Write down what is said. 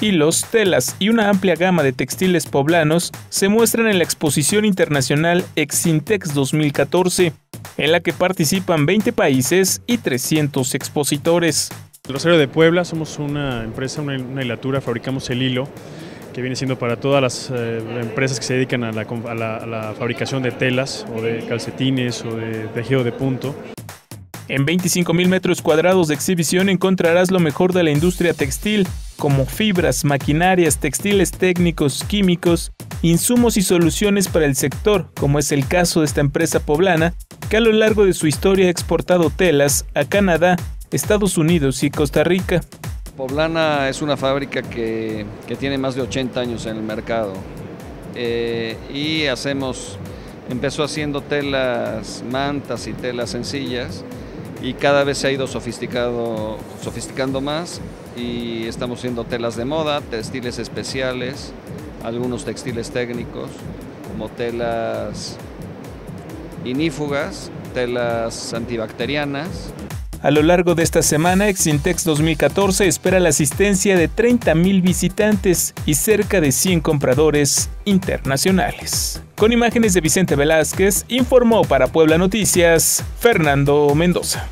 hilos, telas y una amplia gama de textiles poblanos se muestran en la exposición internacional Exintex 2014, en la que participan 20 países y 300 expositores. Rosario de Puebla somos una empresa, una, hilatura, fabricamos el hilo que viene siendo para todas las eh, empresas que se dedican a la, fabricación de telas o de calcetines o de tejido de punto. En 25.000 metros cuadrados de exhibición encontrarás lo mejor de la industria textil, como fibras, maquinarias, textiles técnicos, químicos, insumos y soluciones para el sector, como es el caso de esta empresa poblana, que a lo largo de su historia ha exportado telas a Canadá, Estados Unidos y Costa Rica. Poblana es una fábrica que, tiene más de 80 años en el mercado eh, y hacemos, empezó haciendo telas mantas y telas sencillas y cada vez se ha ido sofisticado, sofisticando más y estamos haciendo telas de moda, textiles especiales, algunos textiles técnicos como telas inífugas, telas antibacterianas. A lo largo de esta semana, Exintex 2014 espera la asistencia de 30.000 visitantes y cerca de 100 compradores internacionales. Con imágenes de Vicente Velázquez, informó para Puebla Noticias Fernando Mendoza.